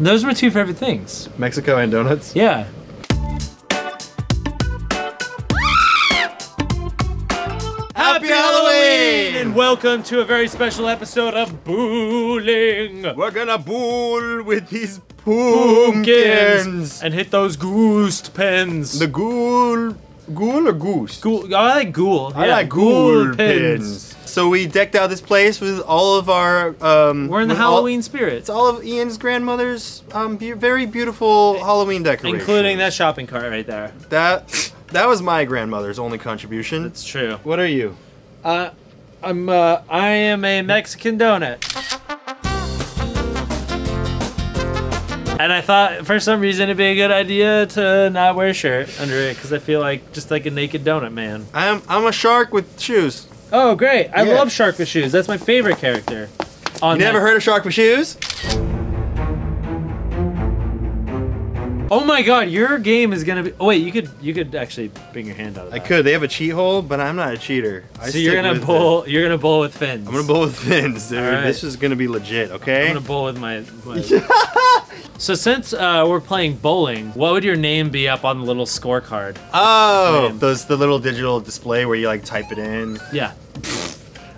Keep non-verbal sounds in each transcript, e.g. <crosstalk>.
Those were my two favorite things. Mexico and donuts. Yeah. Happy Halloween! And welcome to a very special episode of Booling We're gonna bool with these Pumpkins pumpkins. and hit those goose pens. The ghoul, ghoul or goose? Ghoul, I like ghoul. I yeah, like ghoul pins. So we decked out this place with all of our. Um, We're in the with all- Halloween spirit, It's all of Ian's grandmother's um, be- very beautiful Halloween decorations. including that shopping cart right there. That that was my grandmother's only contribution. That's true. What are you? Uh, I'm uh, I am a Mexican donut. And I thought for some reason it'd be a good idea to not wear a shirt under it because I feel like just like a naked donut man. I'm I'm a shark with shoes. Oh, great! I Yeah. love Shark with Shoes. That's my favorite character. On You never that- heard of shark with shoes? Oh my God! Your game is gonna be. Oh wait, you could you could actually bring your hand out. Of I could. They have a cheat hole, but I'm not a cheater. I So you're gonna with it. bowl. You're gonna bowl with fins. I'm gonna bowl with <laughs> fins, dude. Right. This is gonna be legit, okay? I'm gonna bowl with my. my- <laughs> so since uh, we're playing bowling, what would your name be up on the little scorecard? Oh, Name. those the little digital display where you like type it in. Yeah.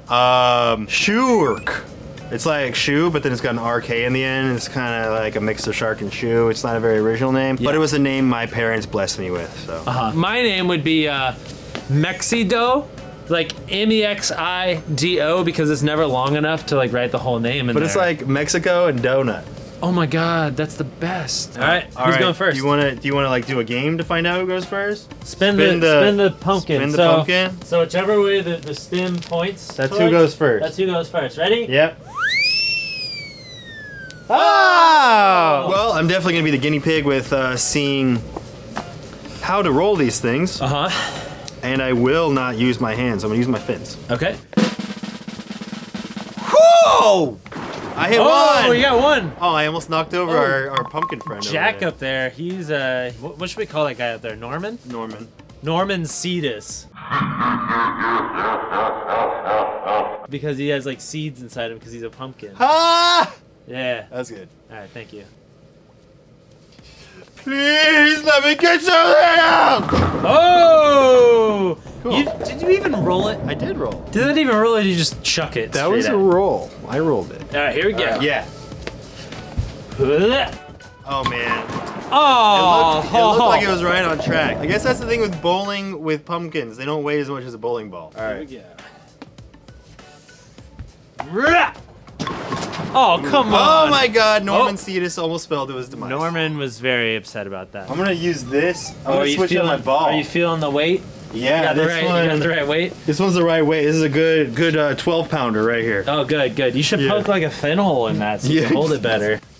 Um, Shurk. It's like shoe, but then it's got an RK in the end. It's kind of like a mix of shark and shoe. It's not a very original name, Yeah. but it was a name my parents blessed me with. So Uh-huh. My name would be uh, Mexido, like M E X I D O, because it's never long enough to like write the whole name in but it's like Mexico and donut. Oh my god, that's the best. All right, All who's right, going first? Do you want to? Do you want to like do a game to find out who goes first? spin, spin the, the- spin the pumpkin? spin the so, pumpkin? So whichever way the, the stem points. That's who goes first. That's who goes first. Ready? Yep. Oh! Well, I'm definitely gonna be the guinea pig with uh, seeing how to roll these things, Uh huh. and I will not use my hands. I'm gonna use my fins. Okay. Whoa! I hit Oh, one. you got one. Oh, I almost knocked over Oh. our, our pumpkin friend. over Jack there. up there. He's uh, what, what should we call that guy up there? Norman? Norman. Norman Seedus. Because he has like seeds inside him because he's a pumpkin. Ah! Yeah. That's good. All right, thank you. Please let me get some Oh! Cool. You, did you even roll it? I did roll. Did that even roll it? Or did you just chuck it? That was straight a roll. I rolled it. All right, here we go. Yeah. Yeah. Oh man. Oh, It looked, it looked like it was right on track. I guess that's the thing with bowling with pumpkins. They don't weigh as much as a bowling ball. All right. Yeah. Rah! Oh, come oh, on. Oh my God! Oh. Norman Oh. Seedus almost fell to his demise. Norman was very upset about that. I'm gonna use this. I'm Oh, gonna you switch feeling, on my ball. Are you feeling the weight? Yeah, You this right, you one. got the right weight? This one's the right weight. This is a good, good uh, 12 pounder right here. Oh, good, good. You should Yeah. poke like a fin hole in that so you Yeah. can hold it better. <laughs>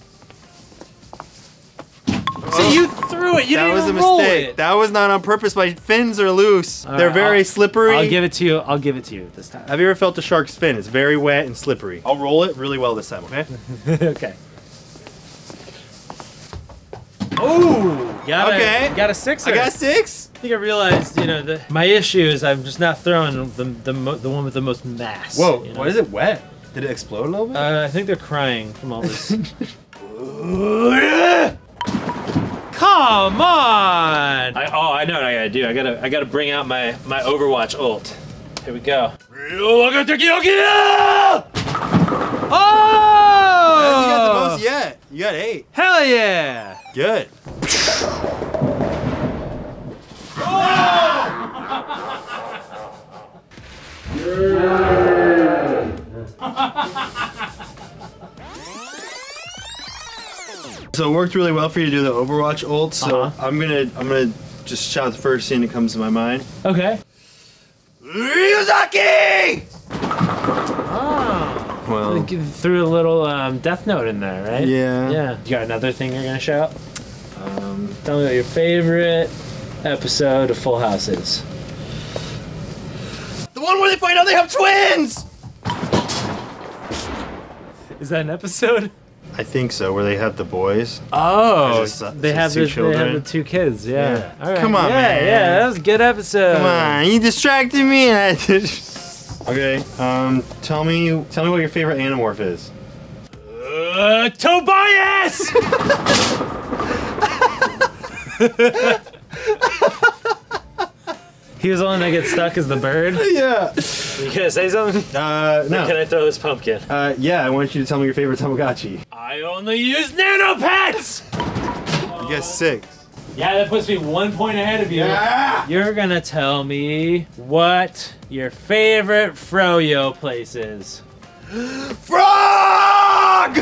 See, you threw it. You that was a mistake. it. That was not on purpose. My fins are loose. All They're right, very I'll- slippery. I'll give it to you. I'll give it to you this time. Have you ever felt a shark's fin? It's very wet and slippery. I'll roll it really well this time, okay? <laughs> okay. Oh, got Okay. A, got a sixer. I got six. I think I realized, you know, the, my issue is I'm just not throwing the the, the one with the most mass. Whoa, you know? what is it? Wet? Did it explode a little bit? Uh, I think they're crying from all this. <laughs> Come on! I, oh, I know what I gotta do. I gotta, I gotta bring out my my Overwatch ult. Here we go. Oh! you got the most yet. You got eight. Hell yeah! Good. <laughs> So it worked really well for you to do the Overwatch ult. So Uh-huh. I'm gonna I'm gonna just shout the first thing that comes to my mind. Okay. Ryuzaki! Well, Threw a little um, Death Note in there, right? Yeah. Yeah. You got another thing you're gonna shout? Um, tell me what your favorite episode of Full House is. the one where they find out they have twins. Is that an episode? I think so. Where they have the boys. Oh, Is this, uh, they have the, two they have the two kids. Yeah. Yeah. All right. Come on, yeah, man. Yeah, that was a good episode. Come on, you distracted me. and I <laughs> did- Okay, um, tell me, tell me what your favorite Animorph is. Uh, Tobias! <laughs> he was the one that gets stuck as the bird. <laughs> Yeah. You gonna say something? Uh, no. Or can I throw this pumpkin? Uh, yeah. I want you to tell me your favorite Tamagotchi. I only use nano pets. You get six. Yeah, that puts me one point ahead of you. You're gonna tell me what your favorite froyo place is. <gasps> Frog!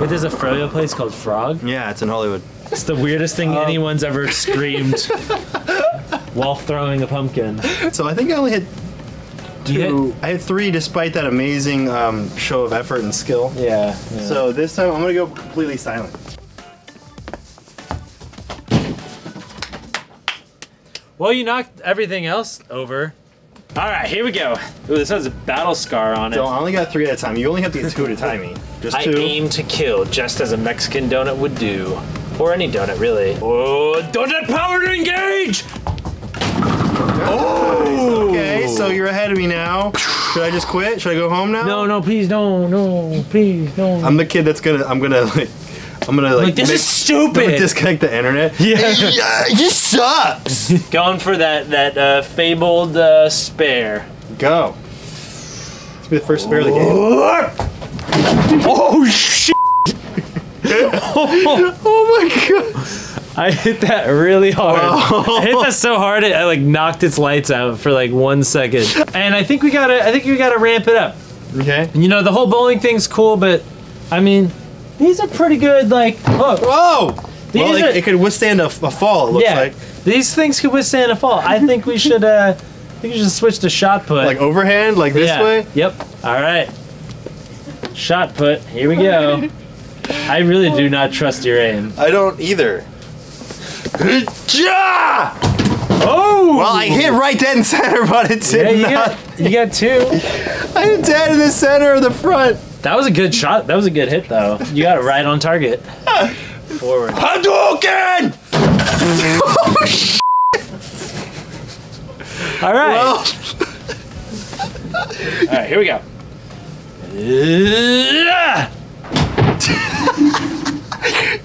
Wait, there's a froyo place called Frog. Yeah, it's in Hollywood. It's the weirdest thing anyone's ever screamed <laughs> while throwing a pumpkin. So I think I only hit You hit- two. I had three despite that amazing um, show of effort and skill. Yeah. So this time I'm gonna go completely silent. Well, you knocked everything else over. All right, here we go. Ooh, this has a battle scar on it. So I only got three at a time. You only have to get two at a <laughs> time. Me. Just I aim to kill, just as a Mexican donut would do. Or any donut, really. Oh, donut power to engage! Oh! Okay, so you're ahead of me now. Should I just quit? Should I go home now? No, no, please, don't, no, please, don't. I'm the kid that's gonna. I'm gonna like. I'm gonna like. like, this make- is I'm gonna stupid! disconnect the internet. Yeah. <laughs> yeah, it just sucks. <laughs> Going for that, that uh, fabled uh, spare. Go. Let's be the first spare of the game. <laughs> Oh, shit! Oh my god. I hit that really hard. I hit that so hard it I like knocked its lights out for like one second. And I think we gotta I think we gotta ramp it up. Okay. You know, the whole bowling thing's cool, but I mean, these are pretty good. Like, look, Whoa. These well, are- it, it could withstand a, a fall. It looks yeah, like. these things could withstand a fall. I think we should. uh I think we should switch to shot put. Like overhand, like this yeah. way. Yep. All right. Shot put. Here we go. <laughs> I really do not trust your aim. I don't either. Ja! Oh. Well, I hit right dead in center, <laughs> but it Yeah, did you not. got you got two. <laughs> I hit dead in the center of the front. That was a good shot. That was a good hit, though. You got it right on target. Forward. Hadouken! <laughs> All right. Well, All right. Here we go. <laughs>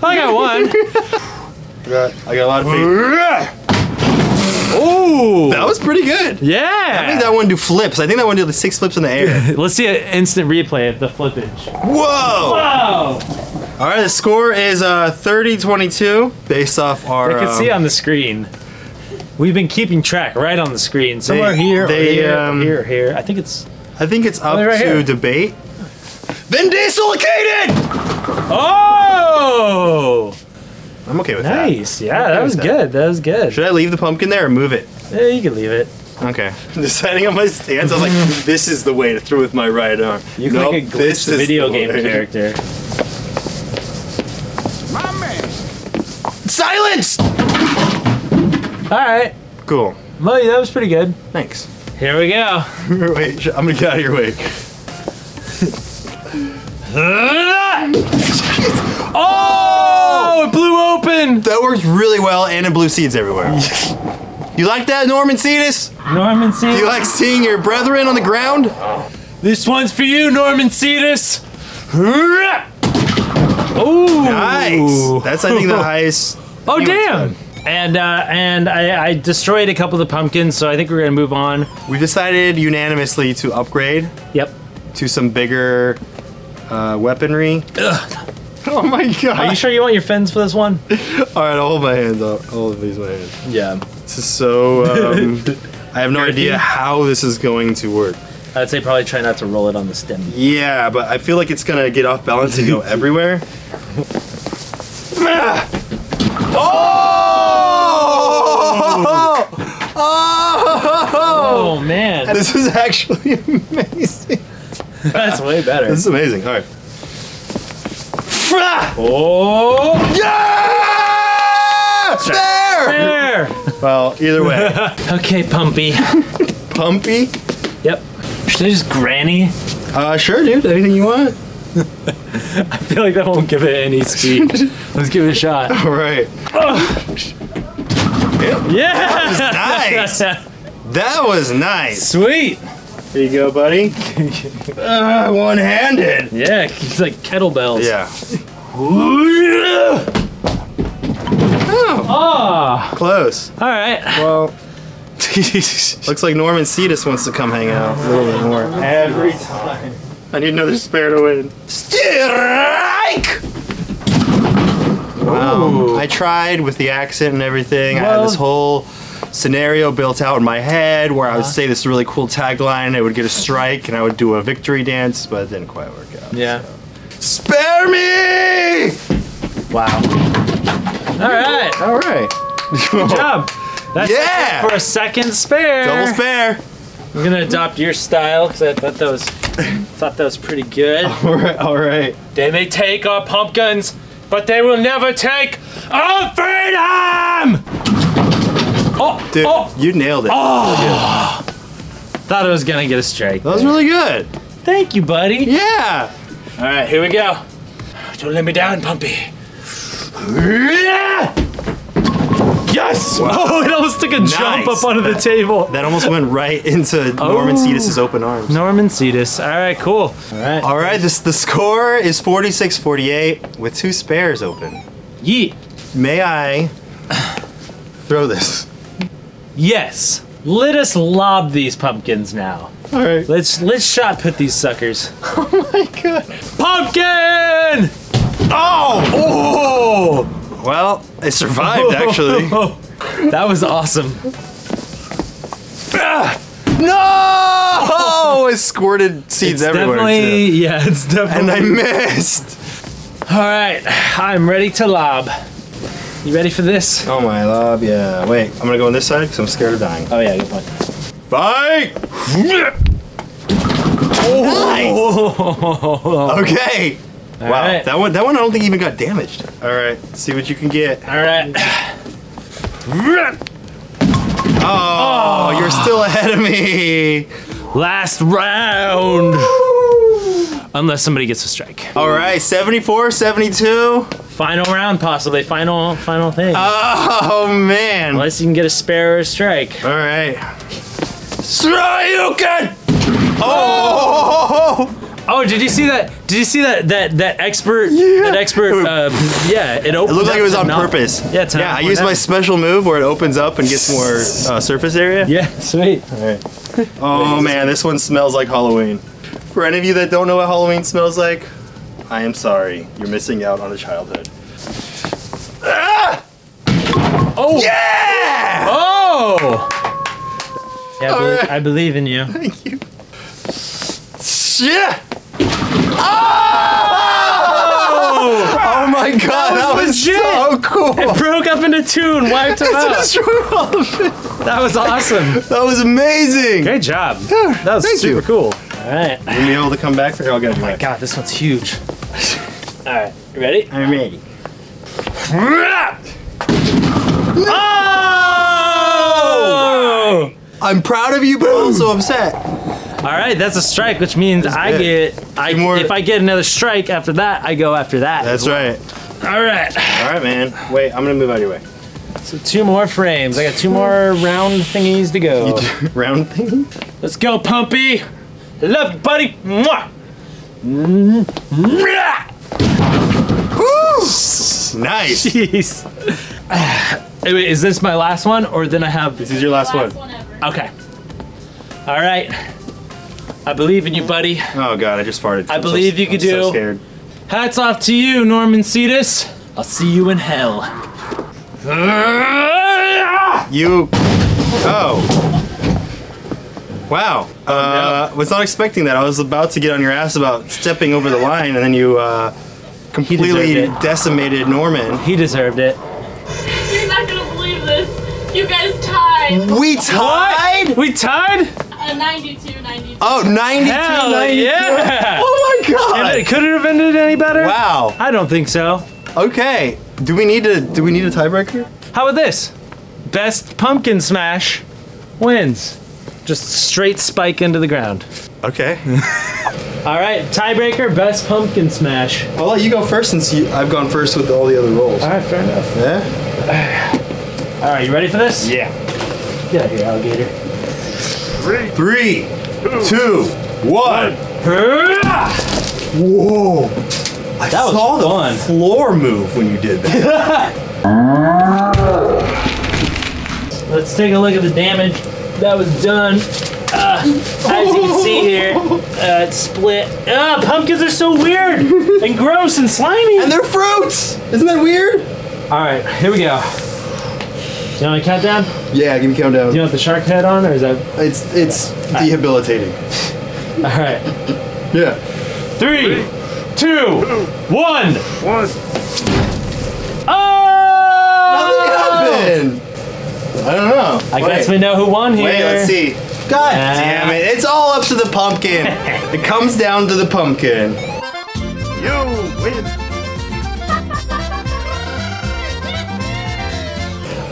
I got one. <laughs> I got, I got a lot of faith. Ooh. That was pretty good. yeah. I think that one do flips. I think that one did the six flips in the air. <laughs> Let's see an instant replay of the flippage. Whoa! Whoa! All right, the score is uh, 30-22 based off our. I can um, see on the screen. We've been keeping track right on the screen. Somewhere here, they, or here, um, or here, or here. I think it's. I think it's up Oh, right to here. debate. Vin Diesel located! Oh! I'm okay with that. Nice. Yeah, that was that. good. That was good. Should I leave the pumpkin there or move it? Yeah, you can leave it. Okay. <laughs> Deciding on my stance, I was like, <laughs> this is the way to throw with my right arm. You look Nope, like a this glitched video game way. character. Silence! All right. Cool. Well, that was pretty good. Thanks. Here we go. <laughs> Wait, I'm gonna get out of your way. Oh, it blew open. That worked really well, and it blew seeds everywhere. <laughs> you like that, Norman Seedus? Norman Do you like seeing your brethren on the ground? This one's for you, Norman Seedus. Oh, Nice. That's I think the <laughs> highest. Oh damn! And uh, and I, I destroyed a couple of the pumpkins, so I think we're gonna move on. We decided unanimously to upgrade Yep. to some bigger uh, weaponry. Oh my god! Are you sure you want your fins for this one? <laughs> All right, I'll hold my hands up. I'll hold these my hands. Yeah. This is so. Um, <laughs> I have no idea how this is going to work. I'd say probably try not to roll it on the stem. Yeah, but I feel like it's gonna get off balance and go <laughs> everywhere. Ah! oh! Oh! Oh man, This is actually amazing. <laughs> that's way better. This is amazing. All right. Oh, Yeah! There! there. Well, either way, <laughs> Okay, Pumpy. Pumpy. Yep. Should I just granny? Uh, sure, dude. Anything you want. <laughs> I feel like that won't give it any speed. Let's give it a shot. All right. Yeah. That was Nice. That was nice. Sweet. Here you go, buddy. uh, one-handed. Yeah, it's like kettlebells. Yeah. Oh, close. All right. Well, <laughs> looks like Norman Seedus wants to come hang out a little bit more. Every time. I need another spare to win. Strike! Wow. I tried with the accent and everything. I had this whole scenario built out in my head where I would uh-huh. say this really cool tagline, I would get a strike, and I would do a victory dance, but it didn't quite work out. Yeah. Spare me! Wow. All right. All right. Good job. That's Yeah. for a second spare. Double spare. I'm gonna adopt your style because I thought that was thought that was pretty good. <laughs> All right. All right. They may take our pumpkins, but they will never take our freedom. Oh, Dude, oh! you nailed it. Oh. Thought I was gonna get a strike. That was really good. Thank you, buddy. Yeah. All right, here we go. Don't let me down, Pumpy. Yeah! Yes! <laughs> Oh, it almost took a jump up onto the table. That almost went right into Norman Oh. Seedus's open arms. Norman Seedus. All right, cool. All right. All right, this the score is 46-48 with two spares open. Yeet. May I throw this? Yes. Let us lob these pumpkins now. All right. Let's let's shot put these suckers. <laughs> Oh my god. Pumpkin! Oh! Oh! Well, it survived <laughs> actually. that was awesome. Ah! no! Oh, it squirted seeds It's everywhere. definitely too. yeah, it's definitely. And I missed. All right, I'm ready to lob. You ready for this? Oh my love, yeah. Wait, I'm gonna go on this side because I'm scared of dying. Oh yeah, good point. Fight! Oh, <laughs> Okay. All wow, right. that one that one I don't think even got damaged. All right, see what you can get. All right. Oh, ah. you're still ahead of me. Last round. Unless somebody gets a strike. All right, 74, 72. Final round, possibly. Final, final thing. Oh man. Unless you can get a spare or a strike. All right. Shoryuken! Oh! Oh, did you see that? Did you see that that that expert Yeah. that expert? Uh, yeah, it opened. It looked like it was on purpose. Yeah, yeah. I used my special move where it opens up and gets more uh, surface area. Yeah, sweet. All right. Oh man, this one smells like Halloween. For any of you that don't know what Halloween smells like, I am sorry. You're missing out on a childhood. Ah! Oh. Yeah! Oh. Yeah, I, All believe, right. I believe in you. <laughs> Thank you. Yeah! Oh! Oh my god, that, was was, legit. so cool! It broke up into two and wiped him <laughs> out. Destroyed all of it. That was awesome. That was amazing! Great job. That was Thank super you. cool. All right. You gonna be able to come back for I'll get oh My God, this one's huge. All right, you ready? I'm ready. Oh! oh! I'm proud of you, but also upset. All right, that's a strike, which means I good. get. I, more- If I get another strike after that, I go after that. That's right. All right. All right, man. Wait, I'm gonna move out of your way. So two more frames. I got two more round thingies to go. <laughs> Round thing. Let's go, Pumpy. I love you, buddy. Mwah. Mwah. Nice. Jeez. Hey, <sighs> wait, is this my last one, or then I have? This is your last one. Last one ever. Okay. All right. I believe in you, buddy. Oh god, I just farted. I I'm so- believe you I'm could so do. scared. Hats off to you, Norman Seedus. I'll see you in hell. You. Oh. Wow. Uh, was not expecting that. I was about to get on your ass about stepping over the line, and then you uh, completely decimated Norman. He deserved it. You're not gonna believe this. You guys tied. We tied. We tied? A 92, 92. Oh, 92, Hell 92. yeah. Oh my And god. it could it have ended any better? Wow. I don't think so. Okay. Do we need to? Do we need a tiebreaker? How about this? Best pumpkin smash wins. Just straight spike into the ground. Okay. <laughs> All right, tiebreaker, best pumpkin smash. I'll let you go first since you, I've gone first with all the other rolls. All right, fair enough. Yeah. All right, you ready for this? Yeah. Get out here, alligator. Three, two, one. Whoa. I That was saw the fun. floor move when you did that. <laughs> let's take a look at the damage that was done. Uh, as you can see here, uh, it's split. Uh, pumpkins are so weird and gross and slimy. And they're fruits! Isn't that weird? All right, here we go. Do you want to count down? Yeah, give me countdown. Do you want the shark head on, or is that? It's it's debilitating. <laughs> All right. Yeah. Three, two, one. One. Oh! Nothing happened. I don't know. I Wait. guess we know who won here. Wait, let's see. God Uh, damn it! It's all up to the pumpkin. <laughs> it comes down to the pumpkin. You win.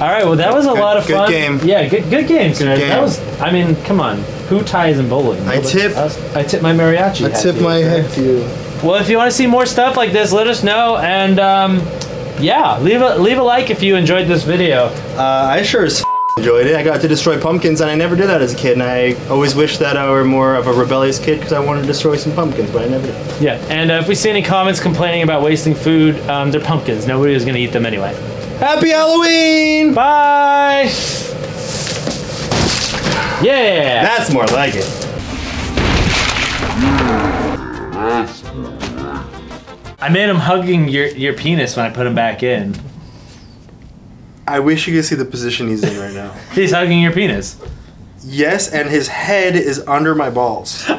All right, well that was a lot of fun. good fun. game. Yeah, good good game, sir. game. That was. I mean, come on. Who ties in bowling? I Nobody- tip- us- I tip my mariachi. I hat tip to you, my sir. head to you. Well, if you want to see more stuff like this, let us know. And um, yeah, leave a leave a like if you enjoyed this video. Uh, I sure as f- enjoyed it. I got to destroy pumpkins, and I never did that as a kid. And I always wished that I were more of a rebellious kid because I wanted to destroy some pumpkins, but I never did. Yeah, and uh, if we see any comments complaining about wasting food, um, they're pumpkins. Nobody is going to eat them anyway. Happy Halloween! Bye. Yeah. That's more like it. I made him hugging your your penis when I put him back in. I wish you could see the position he's in right now. <laughs> He's hugging your penis. yes, and his head is under my balls. <laughs>